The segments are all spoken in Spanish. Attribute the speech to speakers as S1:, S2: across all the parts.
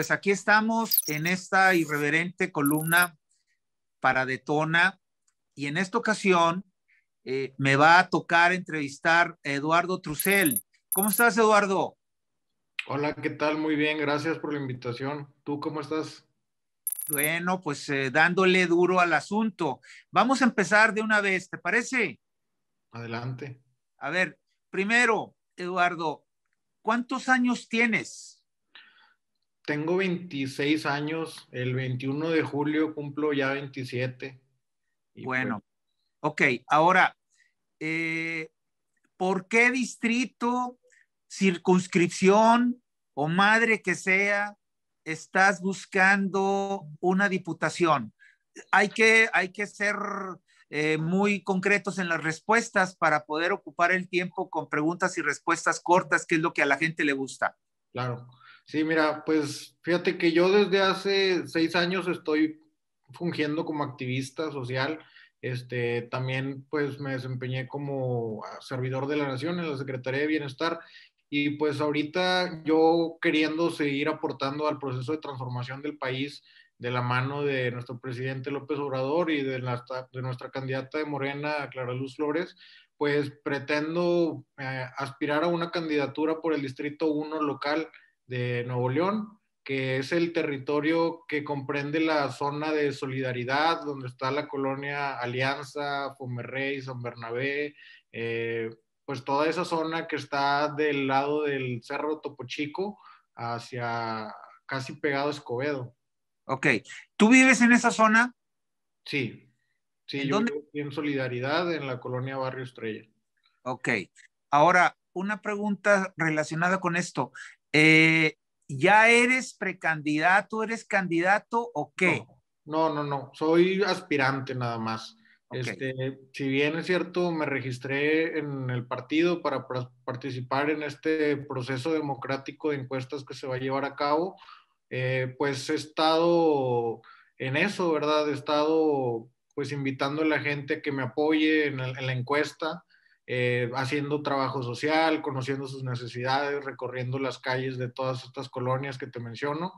S1: pues aquí estamos en esta irreverente columna para Detona y en esta ocasión eh, me va a tocar entrevistar a Eduardo Trucel. ¿Cómo estás, Eduardo?
S2: Hola, ¿qué tal? Muy bien, gracias por la invitación. ¿Tú cómo estás?
S1: Bueno, pues eh, dándole duro al asunto. Vamos a empezar de una vez, ¿te parece?
S2: Adelante.
S1: A ver, primero, Eduardo, ¿cuántos años tienes?
S2: Tengo 26 años, el 21 de julio cumplo ya 27.
S1: bueno, ok, ahora, eh, ¿por qué distrito, circunscripción o madre que sea, estás buscando una diputación? Hay que, hay que ser eh, muy concretos en las respuestas para poder ocupar el tiempo con preguntas y respuestas cortas, que es lo que a la gente le gusta.
S2: Claro. Sí, mira, pues fíjate que yo desde hace seis años estoy fungiendo como activista social. Este, también pues me desempeñé como servidor de la nación en la Secretaría de Bienestar y pues ahorita yo queriendo seguir aportando al proceso de transformación del país, de la mano de nuestro presidente López Obrador y de, de nuestra candidata de Morena, Clara Luz Flores, pues pretendo eh, aspirar a una candidatura por el Distrito 1 local de Nuevo León, que es el territorio que comprende la zona de solidaridad, donde está la colonia Alianza, Fomerrey, San Bernabé, eh, pues toda esa zona que está del lado del Cerro Topo Chico hacia casi pegado a Escobedo.
S1: Ok. ¿Tú vives en esa zona?
S2: Sí. Sí, yo vivo en Solidaridad en la colonia Barrio Estrella.
S1: Ok. Ahora, una pregunta relacionada con esto. Eh, ¿Ya eres precandidato, eres candidato o qué?
S2: No, no, no. Soy aspirante nada más. Este, si bien es cierto, me registré en el partido para participar en este proceso democrático de encuestas que se va a llevar a cabo, eh, pues he estado en eso, ¿verdad? He estado pues invitando a la gente a que me apoye en, la encuesta, eh, haciendo trabajo social, conociendo sus necesidades, recorriendo las calles de todas estas colonias que te menciono.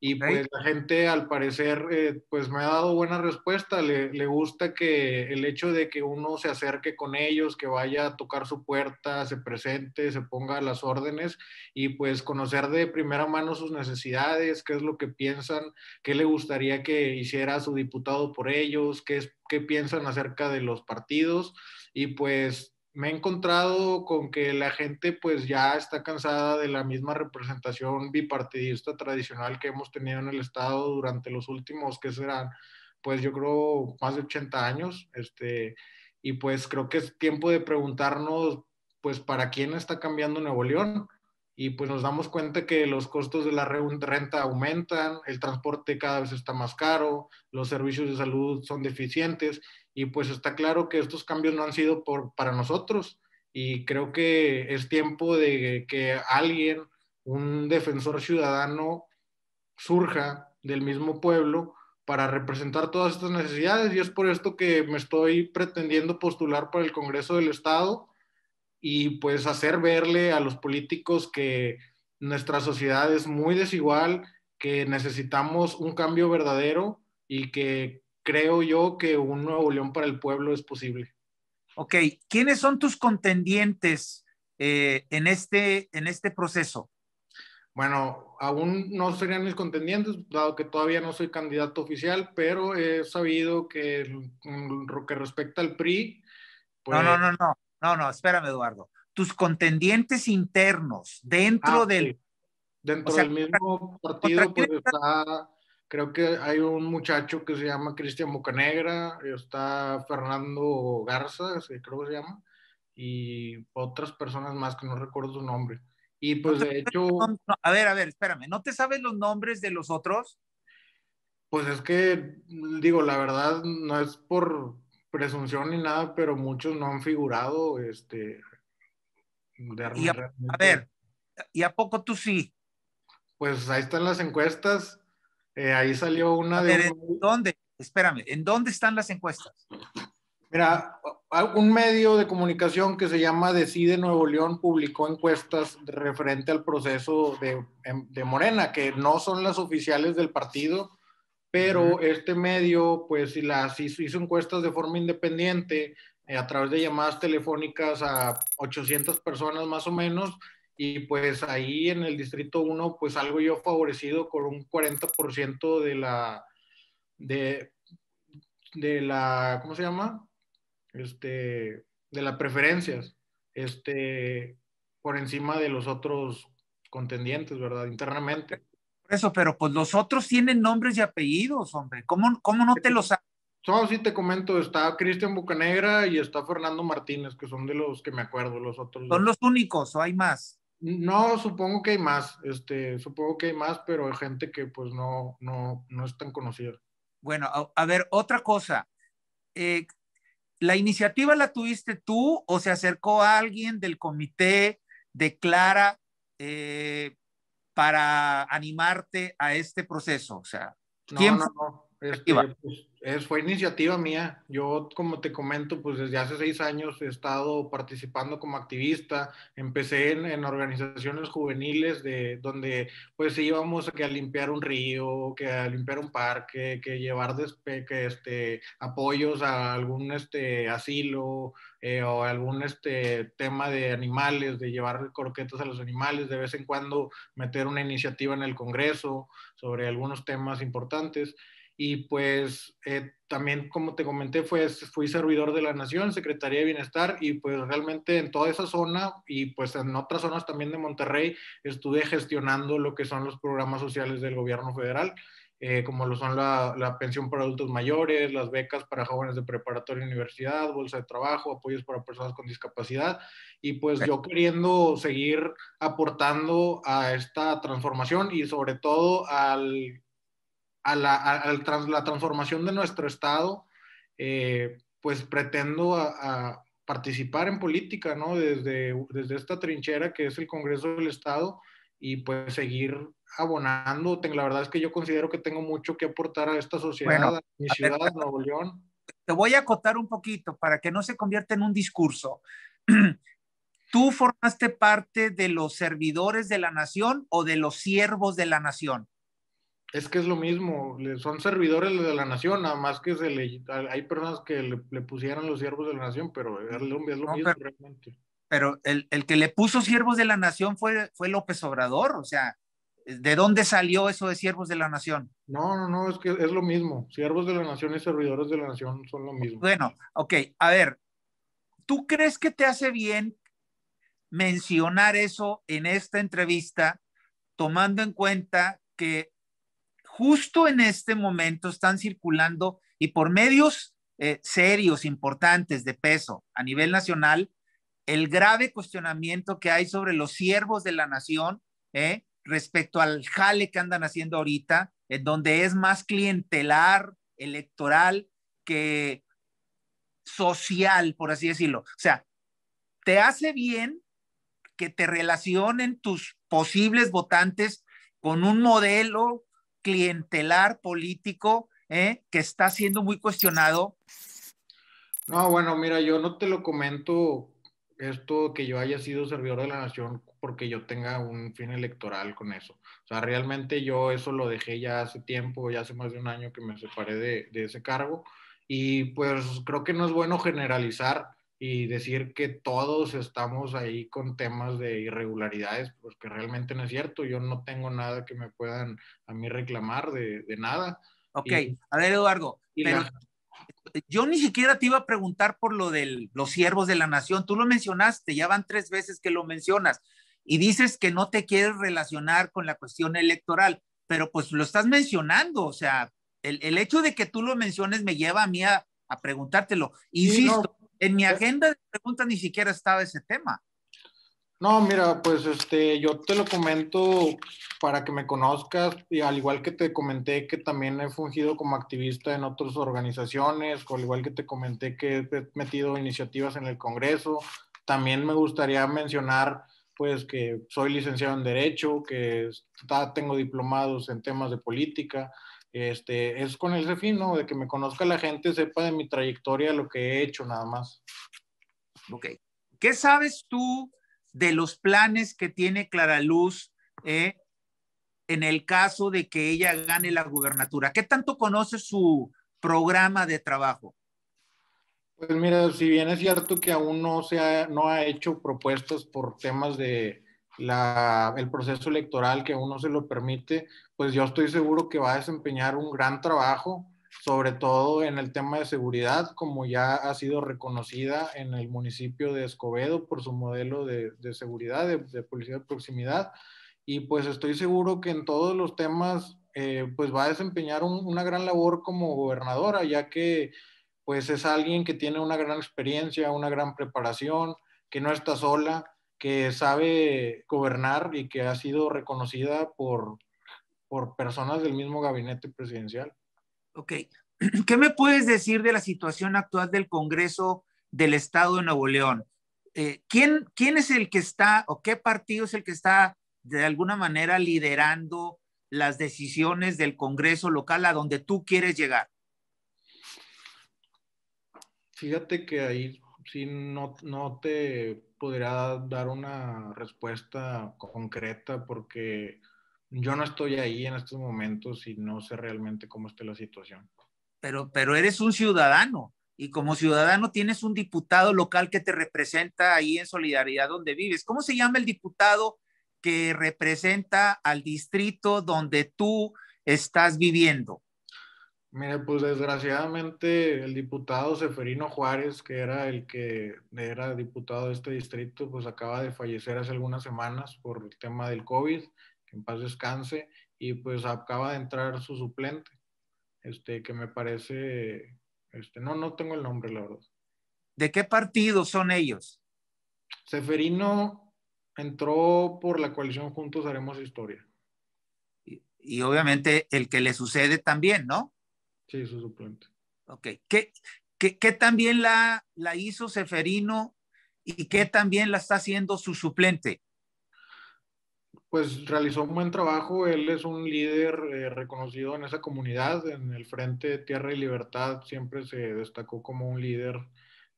S2: Y pues la gente al parecer eh, pues me ha dado buena respuesta, le, le, gusta que el hecho de que uno se acerque con ellos, que vaya a tocar su puerta, se presente, se ponga a las órdenes y pues conocer de primera mano sus necesidades, qué es lo que piensan, qué le gustaría que hiciera su diputado por ellos, qué, es, qué piensan acerca de los partidos. Y pues me he encontrado con que la gente pues ya está cansada de la misma representación bipartidista tradicional que hemos tenido en el Estado durante los últimos, que serán, pues yo creo, más de 80 años. Este, y pues creo que es tiempo de preguntarnos, pues, ¿para quién está cambiando Nuevo León? Y pues nos damos cuenta que los costos de la renta aumentan, el transporte cada vez está más caro, los servicios de salud son deficientes y pues está claro que estos cambios no han sido por, para nosotros y creo que es tiempo de que alguien, un defensor ciudadano, surja del mismo pueblo para representar todas estas necesidades y es por esto que me estoy pretendiendo postular para el Congreso del Estado y pues hacer verle a los políticos que nuestra sociedad es muy desigual, que necesitamos un cambio verdadero y que creo yo que un Nuevo León para el pueblo es posible.
S1: Ok, ¿quiénes son tus contendientes eh, en, este, en este proceso?
S2: Bueno, aún no serían mis contendientes, dado que todavía no soy candidato oficial, pero he sabido que en lo que respecta al PRI.
S1: Pues... No, no, no, no, no, no, espérame, Eduardo. Tus contendientes internos dentro ah, del.
S2: Dentro del mismo partido, pues está Creo que hay un muchacho que se llama Cristian Bocanegra, está Fernando Garza, creo que se llama, y otras personas más que no recuerdo su nombre. Y pues de hecho...
S1: a ver, a ver, espérame, ¿no te sabes los nombres de los otros?
S2: Pues es que, digo, la verdad no es por presunción ni nada, pero muchos no han figurado, este...
S1: y a, a ver, ¿y a poco tú sí?
S2: Pues ahí están las encuestas eh, ahí salió una de...
S1: ¿En dónde? Espérame, ¿en dónde están las encuestas?
S2: Mira, un medio de comunicación que se llama Decide Nuevo León publicó encuestas referente al proceso de, em, de Morena, que no son las oficiales del partido, pero este medio pues las hizo, hizo, encuestas de forma independiente eh, a través de llamadas telefónicas a 800 personas más o menos y pues ahí en el distrito 1 pues algo yo favorecido con un 40% de la de, de la ¿cómo se llama? este, de las preferencias, este, por encima de los otros contendientes, ¿verdad? Internamente.
S1: Eso, pero pues los otros tienen nombres y apellidos, hombre. ¿Cómo, cómo no te los sabes?
S2: No, sí te comento, está Cristian Bucanegra y está Fernando Martínez, que son de los que me acuerdo, los otros.
S1: ¿Son los únicos o hay más?
S2: No, supongo que hay más, este, supongo que hay más, pero hay gente que pues no, no, no es tan conocida.
S1: Bueno, a, a ver, otra cosa. Eh, ¿La iniciativa la tuviste tú o se acercó a alguien del comité de Clara eh, para animarte a este proceso? O sea,
S2: ¿quién no, no, no. Este, pues, es, fue iniciativa mía. Yo, como te comento, pues desde hace seis años he estado participando como activista. Empecé en, organizaciones juveniles de donde pues íbamos que a limpiar un río, que a limpiar un parque, que llevar despe, este, apoyos a algún este, asilo eh, o algún este, tema de animales, de llevar croquetas a los animales, de vez en cuando meter una iniciativa en el Congreso sobre algunos temas importantes y pues eh, también, como te comenté, fui servidor de la Nación, Secretaría de Bienestar, y pues realmente en toda esa zona y pues en otras zonas también de Monterrey estuve gestionando lo que son los programas sociales del gobierno federal. Eh, como lo son la, la, pensión para adultos mayores, las becas para jóvenes de preparatoria y universidad, bolsa de trabajo, apoyos para personas con discapacidad, y pues yo queriendo seguir aportando a esta transformación y sobre todo al a la, transformación de nuestro Estado, eh, pues pretendo a, participar en política, ¿no? Desde, desde esta trinchera que es el Congreso del Estado y pues seguir abonando. La verdad es que yo considero que tengo mucho que aportar a esta sociedad, a mi ciudad, Nuevo León.
S1: Te voy a acotar un poquito para que no se convierta en un discurso. ¿Tú formaste parte de los servidores de la nación o de los siervos de la nación?
S2: Es que es lo mismo, son servidores de la nación, nada más que se le, hay personas que le, pusieron los siervos de la nación, pero es lo, mismo pero, realmente.
S1: Pero el, el, que le puso siervos de la nación fue, fue López Obrador, o sea, ¿de dónde salió eso de siervos de la nación?
S2: No, no, no, es que es lo mismo, siervos de la nación y servidores de la nación son lo mismo.
S1: Bueno, ok, a ver, ¿tú crees que te hace bien mencionar eso en esta entrevista, tomando en cuenta que justo en este momento están circulando y por medios eh, serios, importantes, de peso a nivel nacional, el grave cuestionamiento que hay sobre los siervos de la nación eh, respecto al jale que andan haciendo ahorita, en donde es más clientelar, electoral que social, por así decirlo. O sea, te hace bien que te relacionen tus posibles votantes con un modelo clientelar político ¿eh? que está siendo muy cuestionado?
S2: No, bueno, mira, yo no te lo comento esto que yo haya sido servidor de la nación porque yo tenga un fin electoral con eso. O sea, realmente yo eso lo dejé ya hace tiempo, ya hace más de un año que me separé de, de ese cargo y pues creo que no es bueno generalizar y decir que todos estamos ahí con temas de irregularidades, pues que realmente no es cierto. Yo no tengo nada que me puedan a mí reclamar de, de nada.
S1: Ok, a ver Eduardo, yo ni siquiera te iba a preguntar por lo de los siervos de la nación. Tú lo mencionaste, ya van tres veces que lo mencionas y dices que no te quieres relacionar con la cuestión electoral, pero pues lo estás mencionando, o sea, el, el hecho de que tú lo menciones me lleva a mí a, a preguntártelo. Insisto, en mi agenda de preguntas ni siquiera estaba ese tema.
S2: No, mira, pues este, yo te lo comento para que me conozcas y al igual que te comenté que también he fungido como activista en otras organizaciones, al igual que te comenté que he metido iniciativas en el Congreso, también me gustaría mencionar pues que soy licenciado en Derecho, que está, tengo diplomados en temas de política, este, es con ese fin, ¿no? De que me conozca la gente, sepa de mi trayectoria, lo que he hecho, nada más.
S1: Ok. ¿Qué sabes tú de los planes que tiene Clara Luz eh, en el caso de que ella gane la gubernatura? ¿Qué tanto conoce su programa de trabajo?
S2: Pues mira, si bien es cierto que aún no se ha, no ha hecho propuestas por temas de el proceso electoral que aún no se lo permite, pues yo estoy seguro que va a desempeñar un gran trabajo, sobre todo en el tema de seguridad, como ya ha sido reconocida en el municipio de Escobedo por su modelo de, seguridad, de, policía de proximidad. Y pues estoy seguro que en todos los temas, eh, pues va a desempeñar un, una gran labor como gobernadora, ya que pues es alguien que tiene una gran experiencia, una gran preparación, que no está sola, que sabe gobernar y que ha sido reconocida por, por personas del mismo gabinete presidencial.
S1: Ok. ¿Qué me puedes decir de la situación actual del Congreso del Estado de Nuevo León? Eh, ¿quién, ¿Quién es el que está o qué partido es el que está de alguna manera liderando las decisiones del Congreso local a donde tú quieres llegar?
S2: Fíjate que ahí sí no, no te podría dar una respuesta concreta porque yo no estoy ahí en estos momentos y no sé realmente cómo esté la situación.
S1: Pero, pero eres un ciudadano y como ciudadano tienes un diputado local que te representa ahí en solidaridad donde vives. ¿Cómo se llama el diputado que representa al distrito donde tú estás viviendo?
S2: Mire, pues desgraciadamente el diputado Seferino Juárez, que era el que era diputado de este distrito, pues acaba de fallecer hace algunas semanas por el tema del COVID, que en paz descanse, y pues acaba de entrar su suplente, este, que me parece, este, no, no tengo el nombre, la verdad.
S1: ¿De qué partido son ellos?
S2: Seferino entró por la coalición Juntos Haremos Historia.
S1: Y, y obviamente el que le sucede también, ¿no?
S2: Sí, su suplente.
S1: Ok. ¿Qué, qué, qué también la, la hizo Seferino y qué también la está haciendo su suplente?
S2: Pues realizó un buen trabajo. Él es un líder eh, reconocido en esa comunidad. En el Frente Tierra y Libertad siempre se destacó como un líder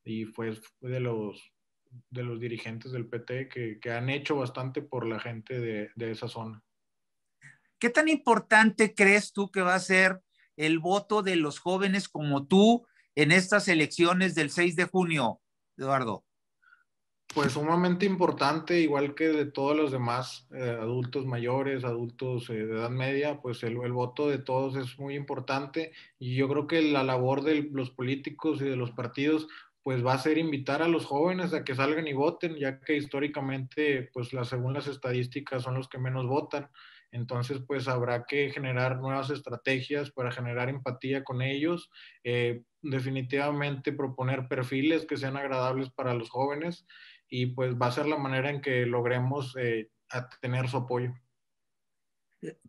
S2: y fue, fue de, los, de los dirigentes del PT que, que han hecho bastante por la gente de, de esa zona.
S1: ¿Qué tan importante crees tú que va a ser el voto de los jóvenes como tú en estas elecciones del 6 de junio, Eduardo?
S2: Pues sumamente importante, igual que de todos los demás eh, adultos mayores, adultos eh, de edad media, pues el, voto de todos es muy importante y yo creo que la labor de los políticos y de los partidos pues va a ser invitar a los jóvenes a que salgan y voten, ya que históricamente, pues la, según las estadísticas son los que menos votan. Entonces, pues habrá que generar nuevas estrategias para generar empatía con ellos, eh, definitivamente proponer perfiles que sean agradables para los jóvenes y pues va a ser la manera en que logremos eh, tener su apoyo.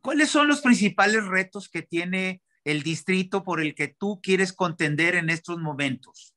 S1: ¿Cuáles son los principales retos que tiene el distrito por el que tú quieres contender en estos momentos?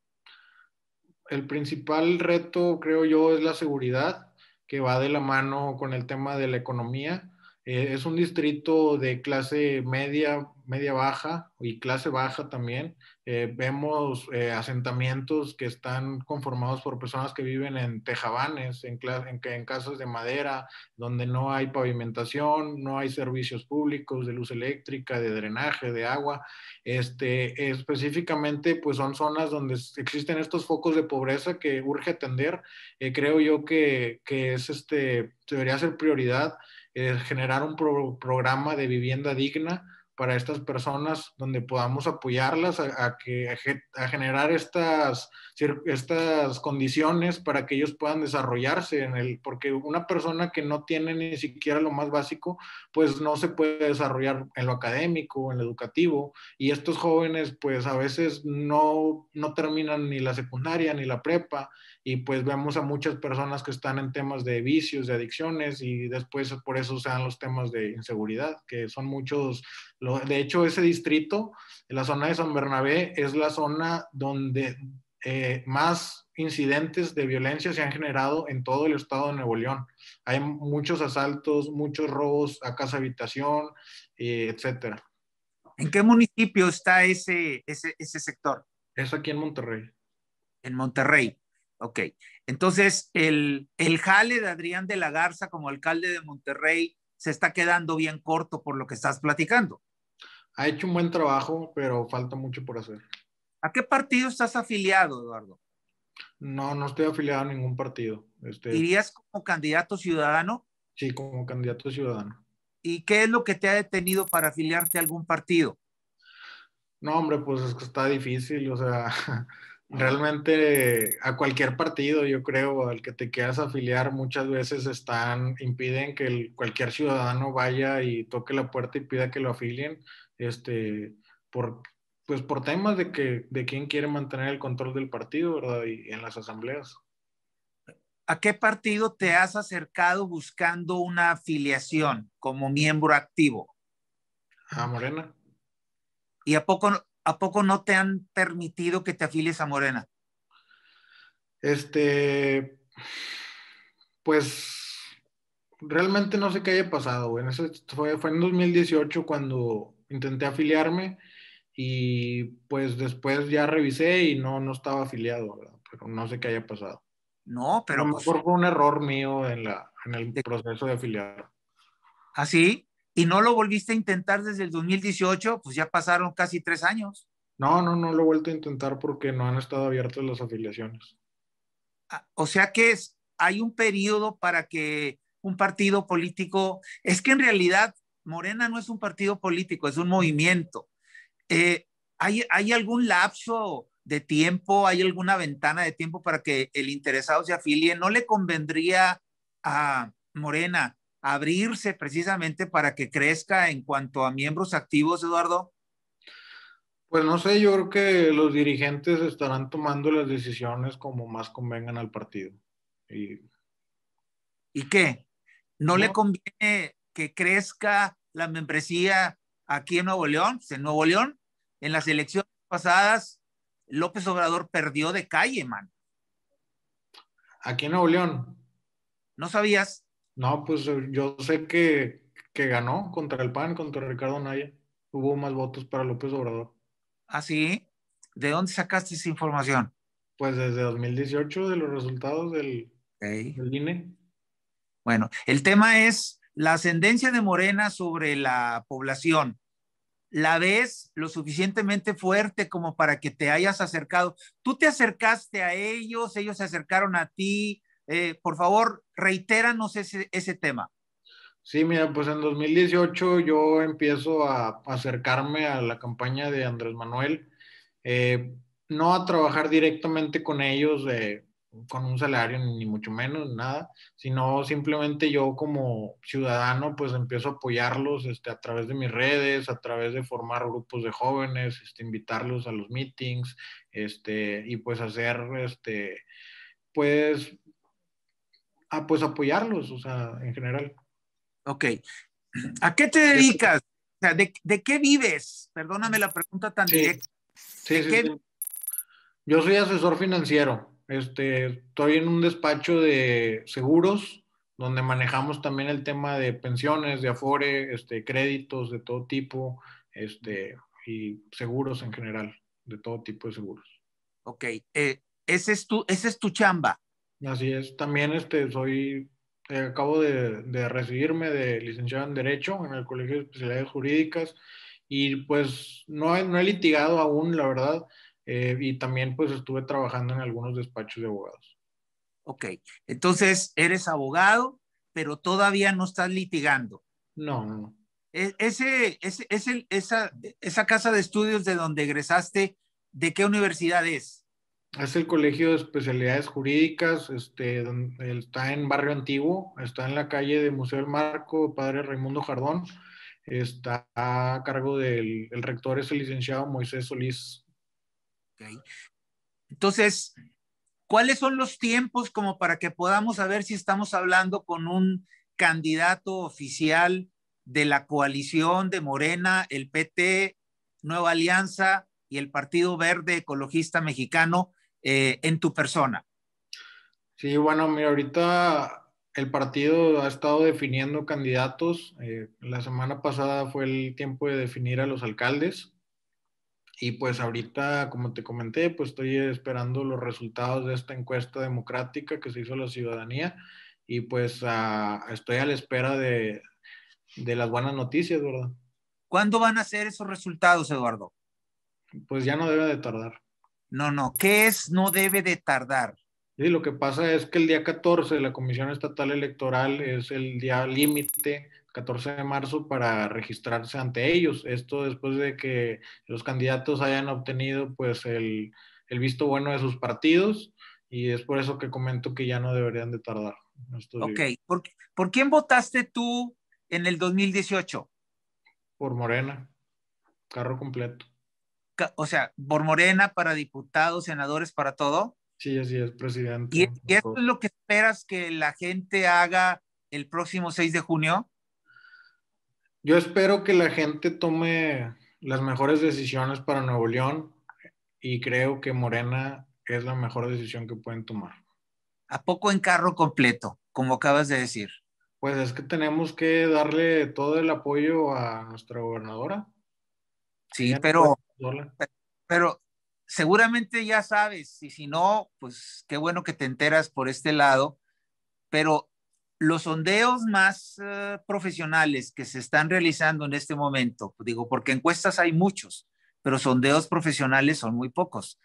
S2: El principal reto, creo yo, es la seguridad, que va de la mano con el tema de la economía eh, es un distrito de clase media, media baja y clase baja también. Eh, vemos eh, asentamientos que están conformados por personas que viven en tejabanes, en, en, en, casas de madera, donde no hay pavimentación, no hay servicios públicos de luz eléctrica, de drenaje, de agua. Este, específicamente, pues son zonas donde existen estos focos de pobreza que urge atender. creo yo que, que es este, debería ser prioridad eh, generar un pro programa de vivienda digna para estas personas donde podamos apoyarlas a, que, generar estas, estas condiciones para que ellos puedan desarrollarse en el, porque una persona que no tiene ni siquiera lo más básico, pues no se puede desarrollar en lo académico, en lo educativo, y estos jóvenes pues a veces no, no terminan ni la secundaria ni la prepa, y pues vemos a muchas personas que están en temas de vicios, de adicciones y después por eso se dan los temas de inseguridad, que son muchos, de hecho ese distrito, la zona de San Bernabé, es la zona donde eh, más incidentes de violencia se han generado en todo el estado de Nuevo León. Hay muchos asaltos, muchos robos a casa habitación, eh, etcétera.
S1: ¿En qué municipio está ese, ese, ese sector?
S2: Es aquí en Monterrey.
S1: En Monterrey. Ok. Entonces, el, el jale de Adrián de la Garza como alcalde de Monterrey se está quedando bien corto por lo que estás platicando.
S2: Ha hecho un buen trabajo, pero falta mucho por hacer.
S1: ¿A qué partido estás afiliado, Eduardo?
S2: No, no estoy afiliado a ningún partido.
S1: Este... ¿Irías como candidato ciudadano?
S2: Sí, como candidato ciudadano.
S1: ¿Y qué es lo que te ha detenido para afiliarte a algún partido?
S2: No, hombre, pues es que está difícil, o sea, realmente a cualquier partido, yo creo, al que te quieras afiliar, muchas veces están, impiden que el, cualquier ciudadano vaya y toque la puerta y pida que lo afilien, este, por, pues por temas de que, de quién quiere mantener el control del partido, ¿verdad? Y, y en las asambleas.
S1: ¿A qué partido te has acercado buscando una afiliación como miembro activo?
S2: A Morena.
S1: ¿Y a poco, a poco no te han permitido que te afilies a Morena?
S2: Este, pues realmente no sé qué haya pasado, eso fue, fue en 2018 cuando intenté afiliarme y pues después ya revisé y no, no estaba afiliado, ¿verdad? pero no sé qué haya pasado.
S1: No, pero...
S2: A lo mejor fue un error mío en, la, en el proceso de afiliar.
S1: ¿Ah, sí? ¿Y no lo volviste a intentar desde el 2018? Pues ya pasaron casi tres años.
S2: No, no, no lo he vuelto a intentar porque no han estado abiertas las afiliaciones.
S1: Ah, o sea que es, hay un periodo para que un partido político, es que en realidad Morena no es un partido político, es un movimiento. Eh, ¿hay, ¿Hay algún lapso de tiempo, hay alguna ventana de tiempo para que el interesado se afilie? ¿No le convendría a Morena abrirse precisamente para que crezca en cuanto a miembros activos, Eduardo?
S2: Pues no sé, yo creo que los dirigentes estarán tomando las decisiones como más convengan al partido. ¿Y,
S1: ¿Y qué? ¿No, ¿No? le conviene que crezca la membresía aquí en Nuevo León? Pues, en Nuevo León, en las elecciones pasadas, López Obrador perdió de calle, man.
S2: Aquí en Nuevo León.
S1: ¿No sabías?
S2: No, pues yo sé que, que ganó contra el PAN, contra Ricardo Naya. Hubo más votos para López Obrador.
S1: ¿Ah, sí? ¿De dónde sacaste esa información?
S2: Pues desde 2018, de los resultados del, okay. del INE.
S1: Bueno, el tema es la ascendencia de Morena sobre la población. ¿La ves lo suficientemente fuerte como para que te hayas acercado? ¿Tú te acercaste a ellos? ¿Ellos se acercaron a ti? Eh, por favor, reitéranos ese, tema.
S2: Sí, mira, pues en 2018 yo empiezo a acercarme a la campaña de Andrés Manuel, eh, no a trabajar directamente con ellos eh, con un salario ni mucho menos, nada, sino simplemente yo como ciudadano pues empiezo a apoyarlos este, a través de mis redes, a través de formar grupos de jóvenes, este, invitarlos a los meetings este, y pues hacer, este, pues a pues apoyarlos, o sea, en general.
S1: Ok. ¿A qué te dedicas? O sea, ¿de, de qué vives? Perdóname la pregunta tan
S2: sí.
S1: directa.
S2: Sí, sí, qué... sí, Yo soy asesor financiero. Este, estoy en un despacho de seguros donde manejamos también el tema de pensiones, de afore, este, créditos de todo tipo, este, y seguros en general, de todo tipo de seguros.
S1: Ok, eh, ese, es tu, ese es tu chamba.
S2: Así es, también este, soy, eh, acabo de, de, recibirme de licenciado en Derecho en el Colegio de Especialidades Jurídicas y pues no he, no he litigado aún, la verdad, eh, y también pues estuve trabajando en algunos despachos de abogados.
S1: Ok, entonces eres abogado, pero todavía no estás litigando.
S2: No, no.
S1: E, ese, ese, ese, esa, esa casa de estudios de donde egresaste, ¿de qué universidad es?
S2: Es el Colegio de Especialidades Jurídicas, este, está en Barrio Antiguo, está en la calle de Museo del Marco, Padre Raimundo Jardón, está a cargo del el rector, es el licenciado Moisés Solís.
S1: Okay. Entonces, ¿cuáles son los tiempos como para que podamos saber si estamos hablando con un candidato oficial de la coalición de Morena, el PT, Nueva Alianza y el Partido Verde Ecologista Mexicano? Eh, en tu persona?
S2: Sí, bueno, mira, ahorita el partido ha estado definiendo candidatos. Eh, la semana pasada fue el tiempo de definir a los alcaldes. Y pues ahorita, como te comenté, pues estoy esperando los resultados de esta encuesta democrática que se hizo a la ciudadanía y pues estoy a la espera de, de las buenas noticias, ¿verdad?
S1: ¿Cuándo van a ser esos resultados, Eduardo?
S2: Pues ya no debe de tardar.
S1: No, no. ¿Qué es no debe de tardar?
S2: Sí, lo que pasa es que el día 14 la Comisión Estatal Electoral es el día límite, 14 de marzo, para registrarse ante ellos. Esto después de que los candidatos hayan obtenido pues el, el visto bueno de sus partidos y es por eso que comento que ya no deberían de tardar.
S1: Ok, ¿Por, ¿por quién votaste tú en el 2018?
S2: Por Morena, carro completo.
S1: O sea, por Morena para diputados, senadores, para todo.
S2: Sí, así es, presidente.
S1: ¿Y, y esto es lo que esperas que la gente haga el próximo 6 de junio?
S2: Yo espero que la gente tome las mejores decisiones para Nuevo León y creo que Morena es la mejor decisión que pueden tomar.
S1: ¿A poco en carro completo, como acabas de decir?
S2: Pues es que tenemos que darle todo el apoyo a nuestra gobernadora.
S1: Sí, pero, pero seguramente ya sabes, y si no, pues qué bueno que te enteras por este lado, pero los sondeos más uh, profesionales que se están realizando en este momento, digo, porque encuestas hay muchos, pero sondeos profesionales son muy pocos.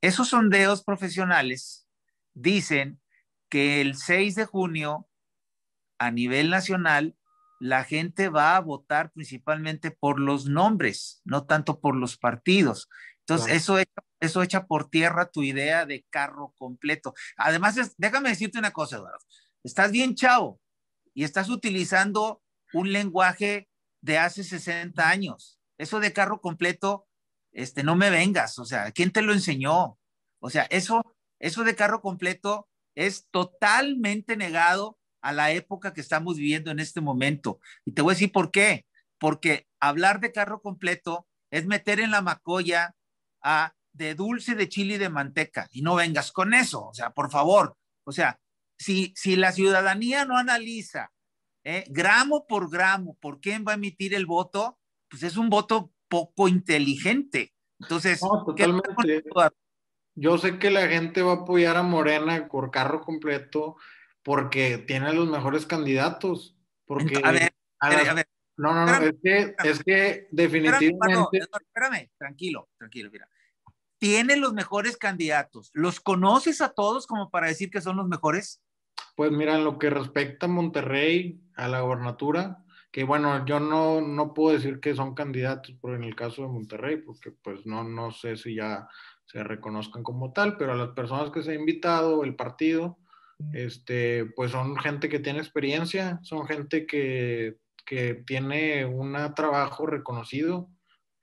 S1: Esos sondeos profesionales dicen que el 6 de junio a nivel nacional, la gente va a votar principalmente por los nombres, no tanto por los partidos. Entonces, eso, echa, eso echa por tierra tu idea de carro completo. Además, déjame decirte una cosa, Eduardo. Estás bien chao y estás utilizando un lenguaje de hace 60 años. Eso de carro completo, este, no me vengas. O sea, ¿quién te lo enseñó? O sea, eso, eso de carro completo es totalmente negado a la época que estamos viviendo en este momento. Y te voy a decir por qué. Porque hablar de carro completo es meter en la macolla a de dulce, de chile y de manteca. Y no vengas con eso. O sea, por favor. O sea, si, si la ciudadanía no analiza eh, gramo por gramo por quién va a emitir el voto, pues es un voto poco inteligente. Entonces,
S2: totalmente. Yo sé que la gente va a apoyar a Morena por carro completo, porque tiene los mejores candidatos. Porque
S1: a ver, a ver,
S2: no, no, no, es que, es que definitivamente.
S1: Espérame, tranquilo, tranquilo, mira. Tiene los mejores candidatos. ¿Los conoces a todos como para decir que son los mejores?
S2: Pues mira, en lo que respecta a Monterrey, a la gobernatura, que bueno, yo no, no puedo decir que son candidatos por en el caso de Monterrey, porque pues no, no sé si ya se reconozcan como tal, pero a las personas que se ha invitado, el partido, este, pues son gente que tiene experiencia, son gente que, que tiene un trabajo reconocido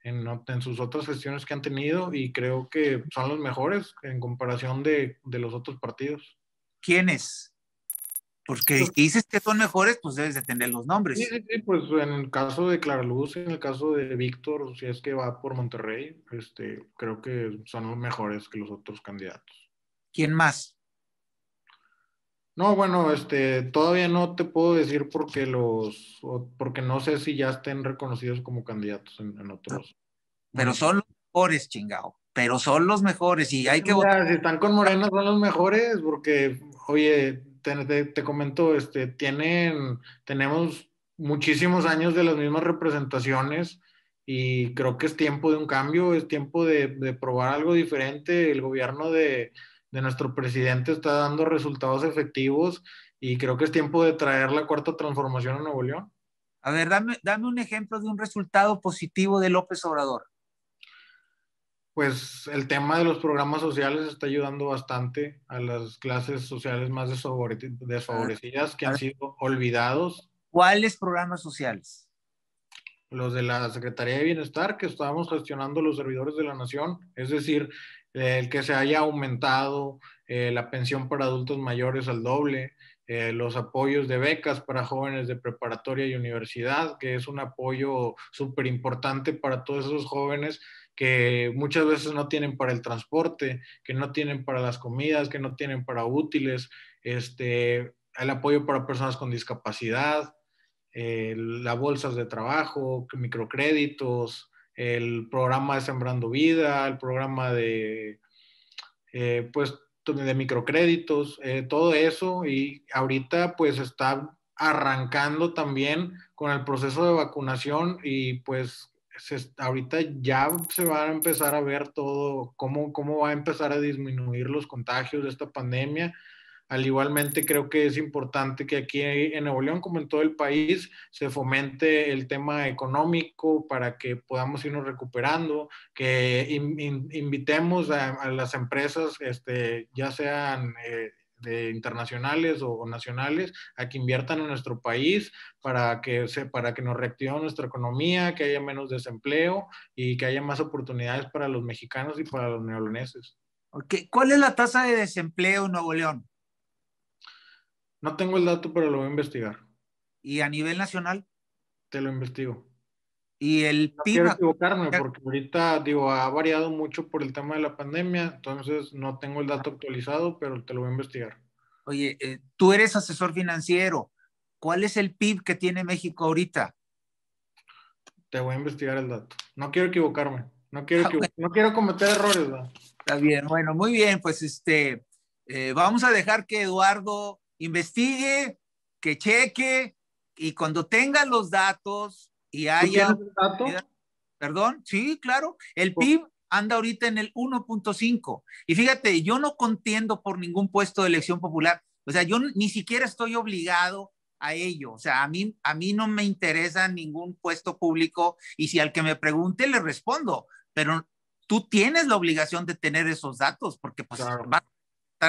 S2: en, en, sus otras gestiones que han tenido y creo que son los mejores en comparación de, de los otros partidos.
S1: ¿Quiénes? Porque dices que son mejores, pues debes de tener los nombres.
S2: Sí, sí, sí, pues en el caso de Clara Luz, en el caso de Víctor, si es que va por Monterrey, este, creo que son los mejores que los otros candidatos.
S1: ¿Quién más?
S2: No, bueno, este, todavía no te puedo decir porque los, porque no sé si ya estén reconocidos como candidatos en, otros.
S1: Pero son los mejores, chingado. Pero son los mejores y hay que
S2: votar. Si están con Morena son los mejores porque, oye, te, te, comento, este, tienen, tenemos muchísimos años de las mismas representaciones y creo que es tiempo de un cambio, es tiempo de, de probar algo diferente. El gobierno de, de nuestro presidente está dando resultados efectivos y creo que es tiempo de traer la cuarta transformación a Nuevo León.
S1: A ver, dame, dame un ejemplo de un resultado positivo de López Obrador.
S2: Pues el tema de los programas sociales está ayudando bastante a las clases sociales más desfavorecidas que han sido olvidados.
S1: ¿Cuáles programas sociales?
S2: Los de la Secretaría de Bienestar que estábamos gestionando los servidores de la nación, es decir, el que se haya aumentado eh, la pensión para adultos mayores al doble, eh, los apoyos de becas para jóvenes de preparatoria y universidad, que es un apoyo súper importante para todos esos jóvenes que muchas veces no tienen para el transporte, que no tienen para las comidas, que no tienen para útiles. Este, el apoyo para personas con discapacidad, eh, las bolsas de trabajo, microcréditos, el programa de Sembrando Vida, el programa de, eh, pues, de microcréditos, eh, todo eso. Y ahorita pues está arrancando también con el proceso de vacunación y pues ahorita ya se va a empezar a ver todo, cómo, cómo va a empezar a disminuir los contagios de esta pandemia al igualmente creo que es importante que aquí en Nuevo León, como en todo el país, se fomente el tema económico para que podamos irnos recuperando, que invitemos a, las empresas, este, ya sean eh, de internacionales o, nacionales, a que inviertan en nuestro país para que, se, para que nos reactive nuestra economía, que haya menos desempleo y que haya más oportunidades para los mexicanos y para los neoloneses.
S1: Okay. ¿Cuál es la tasa de desempleo en Nuevo León?
S2: No tengo el dato, pero lo voy a investigar.
S1: ¿Y a nivel nacional?
S2: Te lo investigo.
S1: Y el
S2: no Quiero equivocarme porque ahorita, digo, ha variado mucho por el tema de la pandemia, entonces no tengo el dato actualizado, pero te lo voy a investigar.
S1: Oye, eh, tú eres asesor financiero. ¿Cuál es el PIB que tiene México ahorita?
S2: Te voy a investigar el dato. No quiero equivocarme. No quiero, ah, no quiero cometer errores.
S1: Está bien, bueno, muy bien. Pues este, eh, vamos a dejar que Eduardo investigue, que cheque y cuando tenga los datos y haya... El dato? Perdón, sí, claro. El PIB anda ahorita en el 1.5. Y fíjate, yo no contiendo por ningún puesto de elección popular. O sea, yo ni siquiera estoy obligado a ello. O sea, a mí, a mí no me interesa ningún puesto público y si al que me pregunte le respondo, pero tú tienes la obligación de tener esos datos porque pues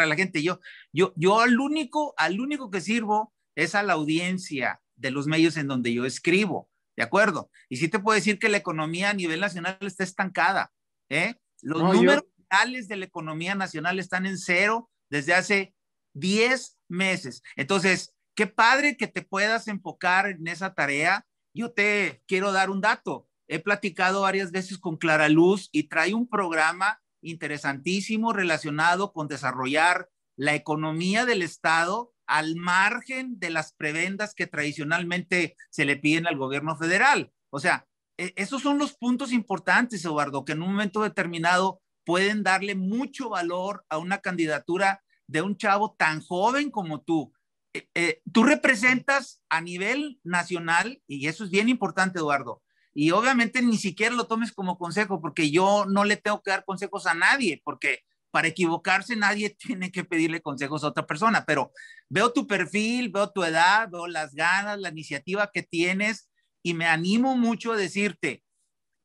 S1: a la gente. Yo, yo, yo al único, al único que sirvo es a la audiencia de los medios en donde yo escribo, ¿de acuerdo? Y sí te puedo decir que la economía a nivel nacional está estancada, ¿eh? Los números reales de la economía nacional están en cero desde hace 10 meses. Entonces, qué padre que te puedas enfocar en esa tarea. Yo te quiero dar un dato. He platicado varias veces con Clara Luz y trae un programa interesantísimo relacionado con desarrollar la economía del Estado al margen de las prebendas que tradicionalmente se le piden al gobierno federal. O sea, e, esos son los puntos importantes, Eduardo, que en un momento determinado pueden darle mucho valor a una candidatura de un chavo tan joven como tú. E, e, tú representas a nivel nacional, y eso es bien importante, Eduardo, y obviamente ni siquiera lo tomes como consejo, porque yo no le tengo que dar consejos a nadie, porque para equivocarse nadie tiene que pedirle consejos a otra persona, pero veo tu perfil, veo tu edad, veo las ganas, la iniciativa que tienes y me animo mucho a decirte,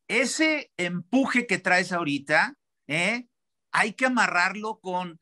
S1: ese empuje que traes ahorita, ¿eh? hay que amarrarlo con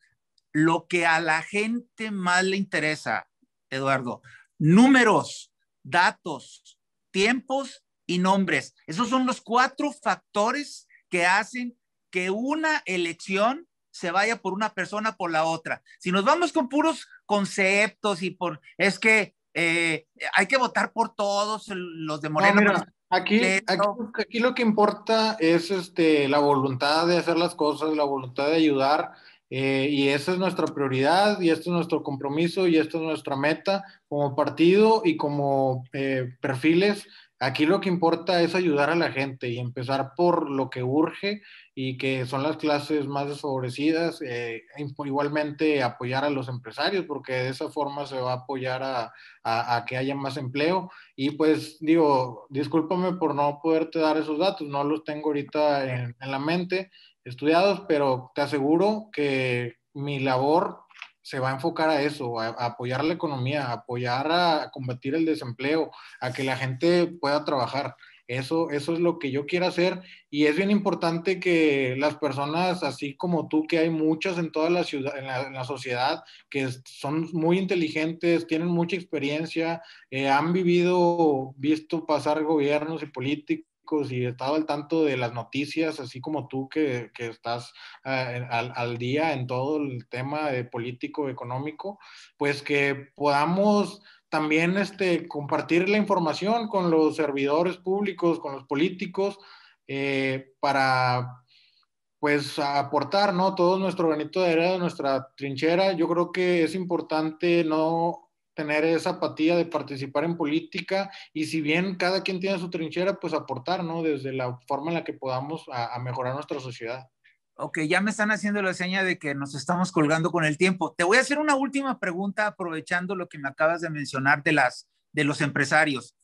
S1: lo que a la gente más le interesa, Eduardo. Números, datos, tiempos y nombres. Esos son los cuatro factores que hacen que una elección se vaya por una persona por la otra. Si nos vamos con puros conceptos y por, es que eh, hay que votar por todos los de Moreno.
S2: aquí, aquí, lo que importa es este, la voluntad de hacer las cosas, la voluntad de ayudar. Eh, y esa es nuestra prioridad y este es nuestro compromiso y esta es nuestra meta como partido y como eh, perfiles Aquí lo que importa es ayudar a la gente y empezar por lo que urge y que son las clases más desfavorecidas, eh, igualmente apoyar a los empresarios porque de esa forma se va a apoyar a, que haya más empleo. Y pues digo, discúlpame por no poderte dar esos datos, no los tengo ahorita en la mente estudiados, pero te aseguro que mi labor se va a enfocar a eso, a, apoyar la economía, a apoyar a, combatir el desempleo, a que la gente pueda trabajar. Eso, eso es lo que yo quiero hacer y es bien importante que las personas, así como tú, que hay muchas en toda la ciudad, en la, sociedad, que son muy inteligentes, tienen mucha experiencia, eh, han vivido, visto pasar gobiernos y políticos y he estado al tanto de las noticias, así como tú que, que estás eh, al, al, día en todo el tema de político, económico, pues que podamos también este, compartir la información con los servidores públicos, con los políticos, eh, para pues aportar, ¿no? Todo nuestro granito de arena, nuestra trinchera. Yo creo que es importante no tener esa apatía de participar en política y si bien cada quien tiene su trinchera, pues aportar, ¿no? Desde la forma en la que podamos a, mejorar nuestra sociedad.
S1: Ok, ya me están haciendo la seña de que nos estamos colgando con el tiempo. Te voy a hacer una última pregunta aprovechando lo que me acabas de mencionar de, las, de los empresarios.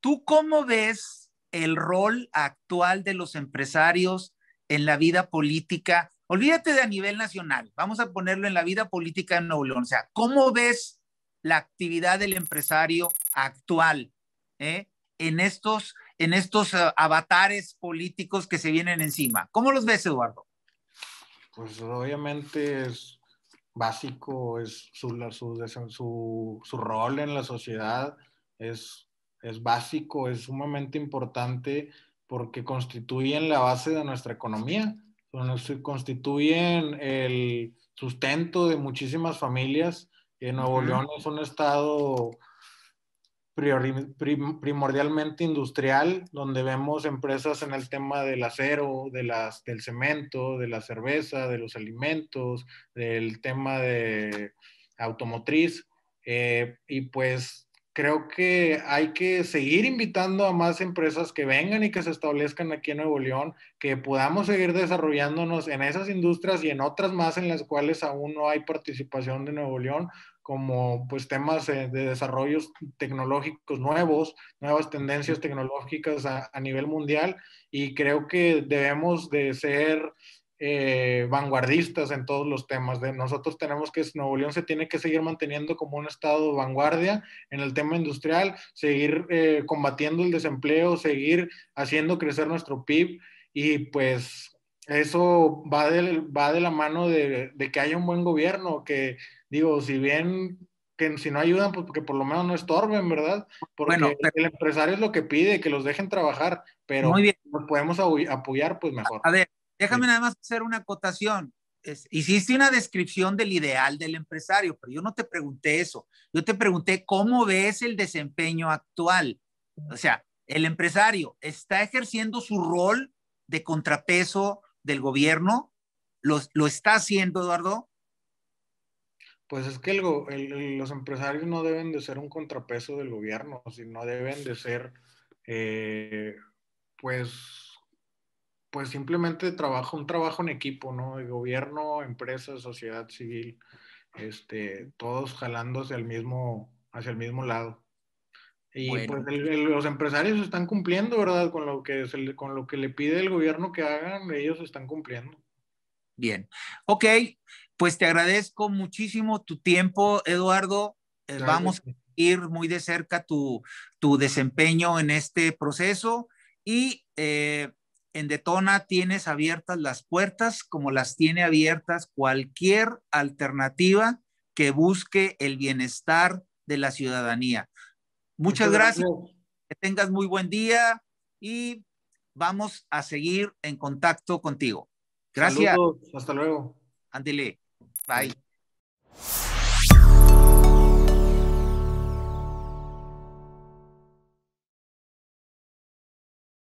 S1: ¿Tú cómo ves el rol actual de los empresarios en la vida política? Olvídate de a nivel nacional, vamos a ponerlo en la vida política en Nuevo León. O sea, ¿cómo ves la actividad del empresario actual eh, en estos, en estos uh, avatares políticos que se vienen encima. ¿Cómo los ves, Eduardo?
S2: Pues obviamente es básico, es su, su, su, rol en la sociedad, es, es básico, es sumamente importante porque constituyen la base de nuestra economía, constituyen el sustento de muchísimas familias Nuevo León es un estado primordialmente industrial, donde vemos empresas en el tema del acero, de las, del cemento, de la cerveza, de los alimentos, del tema de automotriz. Eh, y pues creo que hay que seguir invitando a más empresas que vengan y que se establezcan aquí en Nuevo León, que podamos seguir desarrollándonos en esas industrias y en otras más en las cuales aún no hay participación de Nuevo León, como pues temas de desarrollos tecnológicos nuevos, nuevas tendencias tecnológicas a, nivel mundial y creo que debemos de ser eh, vanguardistas en todos los temas. De nosotros tenemos que, Nuevo León se tiene que seguir manteniendo como un estado de vanguardia en el tema industrial, seguir eh, combatiendo el desempleo, seguir haciendo crecer nuestro PIB y pues eso va de, va de la mano de, de, que haya un buen gobierno, que digo, si bien que si no ayudan, pues que por lo menos no estorben, ¿verdad? Porque bueno, el empresario es lo que pide, que los dejen trabajar, pero muy bien. nos podemos apoyar, pues mejor.
S1: A ver, déjame nada más hacer una acotación. hiciste una descripción del ideal del empresario, pero yo no te pregunté eso. Yo te pregunté cómo ves el desempeño actual. O sea, el empresario está ejerciendo su rol de contrapeso del gobierno? ¿Lo, lo está haciendo, Eduardo?
S2: Pues es que el, los empresarios no deben de ser un contrapeso del gobierno, sino deben de ser, eh, pues, pues simplemente trabajo, un trabajo en equipo, ¿no? De gobierno, empresa, sociedad civil, este, todos jalándose al mismo, hacia el mismo lado. Y pues los empresarios están cumpliendo, ¿verdad? Con lo, que con lo que le pide el gobierno que hagan, ellos están cumpliendo.
S1: Bien. Ok, pues te agradezco muchísimo tu tiempo, Eduardo. Eh, vamos a ir muy de cerca tu, tu desempeño en este proceso y eh, en Detona tienes abiertas las puertas como las tiene abiertas cualquier alternativa que busque el bienestar de la ciudadanía. Muchas, gracias. Que tengas muy buen día y vamos a seguir en contacto contigo. Gracias.
S2: Hasta luego.
S1: Andele. Bye.